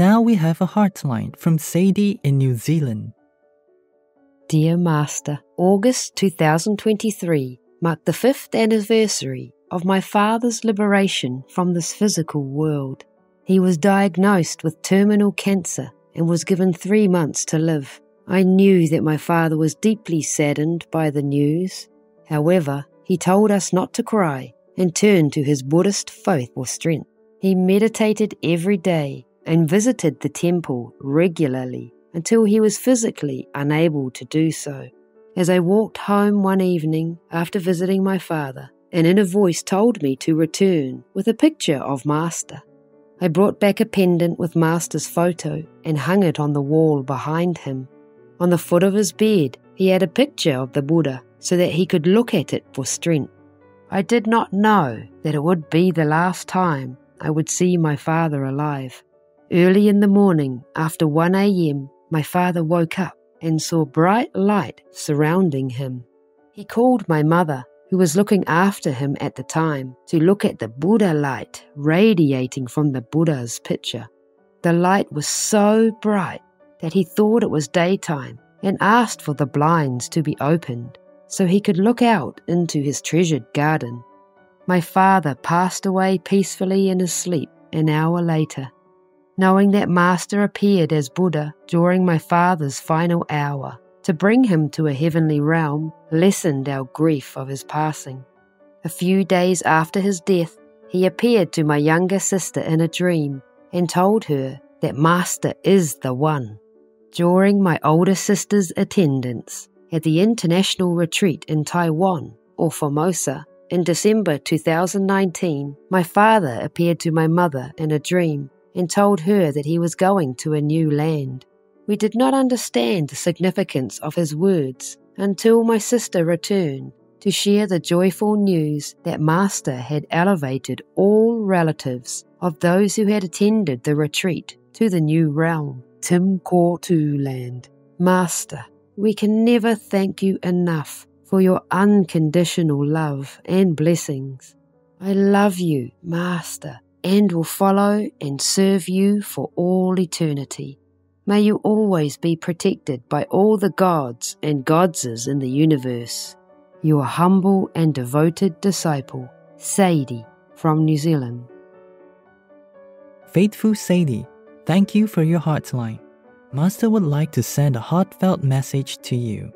now we have a heartline from Sadie in New Zealand. Dear Master, August 2023 marked the fifth anniversary of my father's liberation from this physical world. He was diagnosed with terminal cancer and was given three months to live. I knew that my father was deeply saddened by the news. However, he told us not to cry and turned to his Buddhist faith for strength. He meditated every day and visited the temple regularly until he was physically unable to do so. As I walked home one evening after visiting my father, an inner voice told me to return with a picture of Master. I brought back a pendant with Master's photo and hung it on the wall behind him. On the foot of his bed, he had a picture of the Buddha so that he could look at it for strength. I did not know that it would be the last time I would see my father alive. Early in the morning, after 1 a.m., my father woke up and saw bright light surrounding him. He called my mother, who was looking after him at the time, to look at the Buddha light radiating from the Buddha's picture. The light was so bright that he thought it was daytime and asked for the blinds to be opened so he could look out into his treasured garden. My father passed away peacefully in his sleep an hour later knowing that Master appeared as Buddha during my father's final hour to bring him to a heavenly realm, lessened our grief of his passing. A few days after his death, he appeared to my younger sister in a dream and told her that Master is the one. During my older sister's attendance at the international retreat in Taiwan, or Formosa, in December 2019, my father appeared to my mother in a dream and told her that he was going to a new land. We did not understand the significance of his words until my sister returned to share the joyful news that Master had elevated all relatives of those who had attended the retreat to the new realm, Tim Ko Tu land. Master, we can never thank you enough for your unconditional love and blessings. I love you, Master, and will follow and serve you for all eternity. May you always be protected by all the gods and godses in the universe. Your humble and devoted disciple, Sadie from New Zealand. Faithful Sadie, thank you for your heartline. Master would like to send a heartfelt message to you.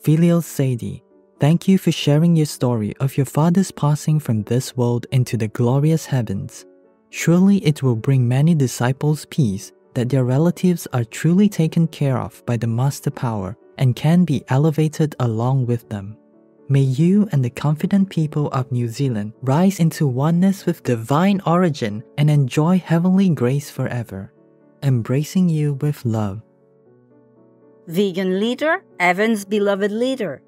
Filial Sadie, Thank you for sharing your story of your father's passing from this world into the glorious heavens. Surely it will bring many disciples peace that their relatives are truly taken care of by the Master Power and can be elevated along with them. May you and the confident people of New Zealand rise into oneness with divine origin and enjoy heavenly grace forever. Embracing you with love. Vegan leader, Evan's beloved leader.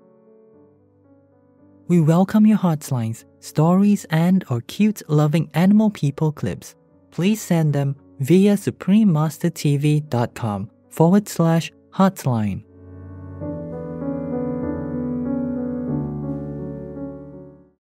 We welcome your heartlines, stories, and or cute loving animal people clips. Please send them via suprememastertv.com forward slash heartline.